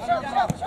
Shut up, shut up.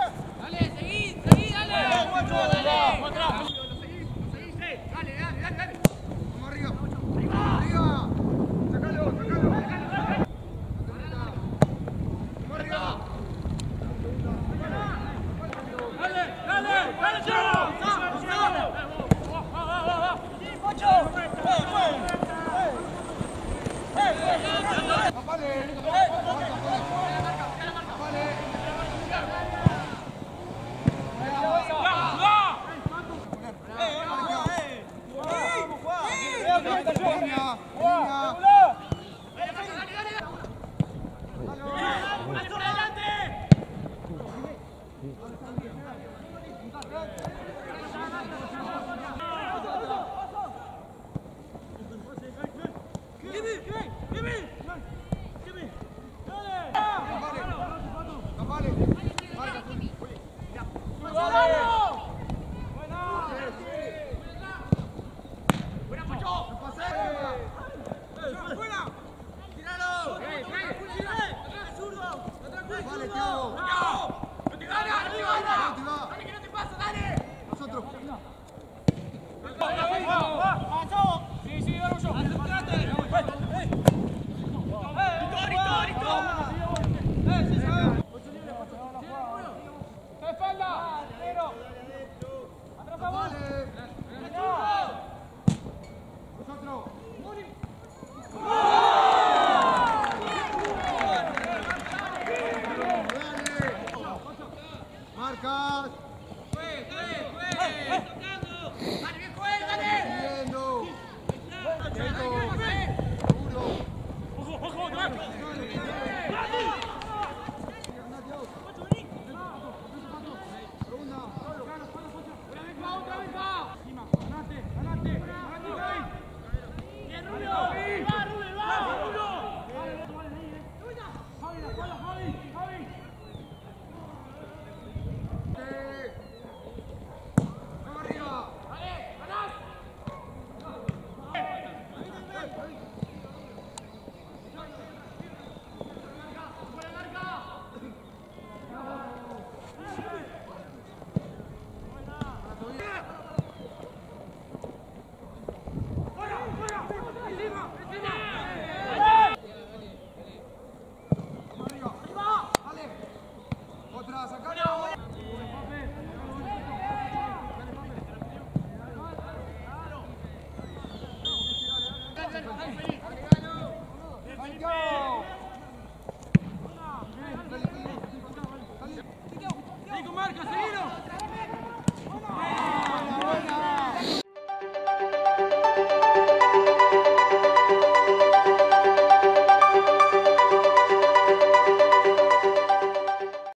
¡Vale, Tiago! ¡No! ¡No te gana! ¡No te gana! ¡No te gana! Marcas.